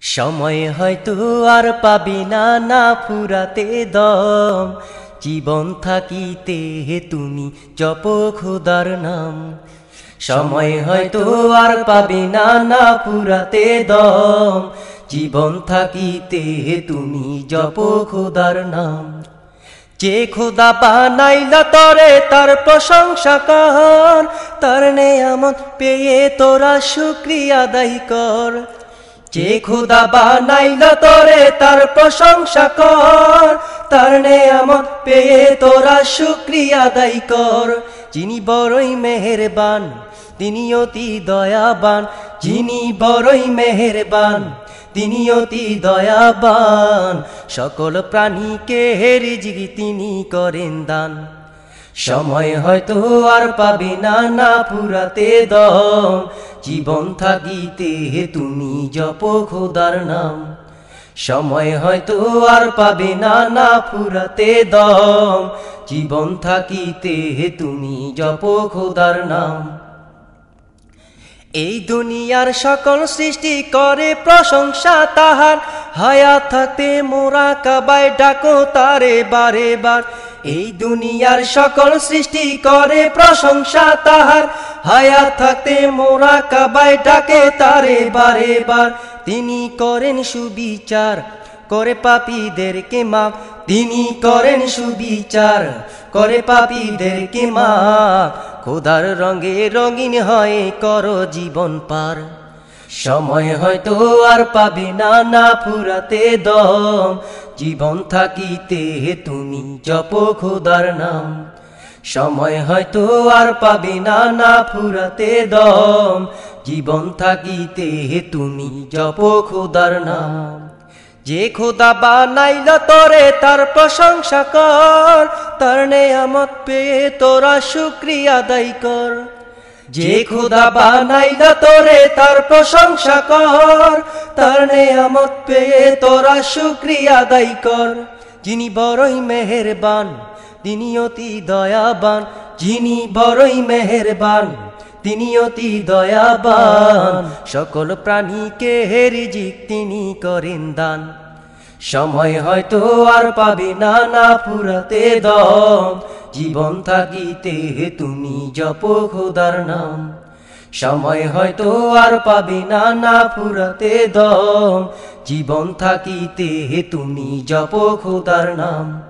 সময় হয়তো আর পাবি না না ফুরাতে দম। জীবন থাকিতে হে তুমি জপ খোদার নাম। সময় হয়তো আর পাবি না না ফুরাতে দম। জীবন থাকিতে হে তুমি জপ খোদার নাম। যে খোদা বানাইল তরে তার প্রশংসা কর, তার নেয়ামত পেয়ে তোরা শুক্রিয়া দায়ী কর। যে খোদা বানাইল তরে, তার প্রশংসা কর। তার নেয়ামত পেয়ে তোরা শুক্রিয়া দায়ী কর। যিনি বড়ই মেহেরবান, তিনি অতি দয়াবান। যিনি বড়ই মেহেরবান, তিনি অতি দয়াবান। সকল প্রাণীকে হেরিজি তিনি করেন দান। সময় হয়তো আর পাবি না না পুরাতে দম। জীবন থাকিতে তুমি জপ খোদার নাম। সময় হয়তো আর পাবে না না ফুরাতে দম। জীবন থাকিতে তুমি জপ খোদার নাম। এই দুনিয়ার সকল সৃষ্টি করে প্রশংসা তাহার। হায়াত থাকতে মোরা কাবায় ডাকো তারে বারে বার। এই দুনিয়ার সকল সৃষ্টি করে প্রশংসা তাহার। হায়াত থাকতে মোরা কাবায় ডাকে তারে বারে বার। তিনি করেন সুবিচার, করে পাপীদেরকে মাপ তিনি করেন সুবিচার, করে পাপীদেরকে মাপ খোদার রঙে রঙিন হয়, কর জীবন পার। সময় হয়তো আর পাবি না না ফুরাতে দম। জীবন থাকিতে তুমি জপ খোদার নাম। সময় হয়তো আর পাবে না না ফুরাতে দম। জীবন থাকিতে তুমি জপ খোদার নাম। যে খোদা বানাইল তোরে, তার প্রশংসা কর। তার নেয়ামত পেয়ে তোরা শুক্রিয়া দায়ী কর। যে খোদা বানাইল তোরে, তার প্রশংসা কর। নেয়ামত পেয়ে তোরা শুক্রিয়া দায়ী কর। যিনি বড়ই মেহেরবান, তিনি অতি দয়াবান। যিনি বড়ই মেহেরবান, তিনি অতি দয়াবান। সকল প্রাণীকে হেরিজিক তিনি করেন দান। সময় হয়তো আর পাবে না না ফুরাতে দম। জীবন থাকিতে তুমি জপ খোদার নাম। সময় হয়তো আর পাবে না না ফুরাতে দম। জীবন থাকিতে তুমি জপ খোদার নাম।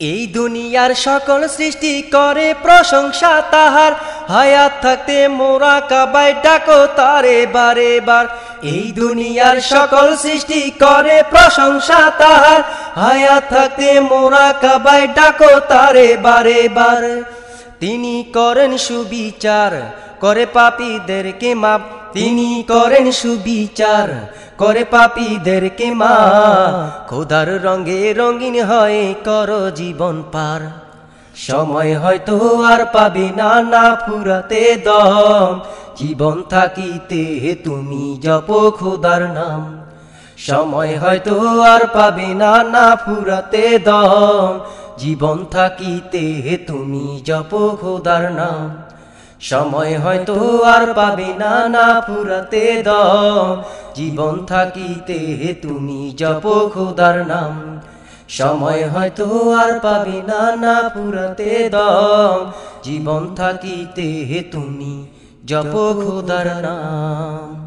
এই দুনিয়ার সকল সৃষ্টি করে প্রশংসা তাহার। হায়াত থাকতে মোরা কাবাই ডাকো তারে বারে বার। এই দুনিয়ার সকল সৃষ্টি করে প্রশংসা তাহার। হায়াত থাকতে মোরা কাবাই ডাকো তারে বারে বার। তিনি করেন সুবিচার, করে পাপীদেরকে মাপ। তিনি করেন সুবিচার, করে পাপীদেরকে মা খোদার রঙে রঙিন হয়, কর জীবন পার। সময় হয়তো আর পাবে না না ফুরাতে দম। জীবন থাকিতে তুমি জপ খোদার নাম। সময় হয়তো আর পাবে না না ফুরাতে দম। জীবন থাকিতে তুমি জপ খোদার নাম। সময় হয়তো আর পাবে না না ফুরাতে দম। জীবন থাকিতে তুমি জপ খোদার নাম। সময় হয়তো আর পাবে না না ফুরাতে দম। জীবন থাকিতে তুমি জপ খোদার নাম।